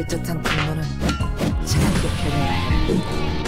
뜨겁게 듯한 분노는 차갑게 표현해야 해.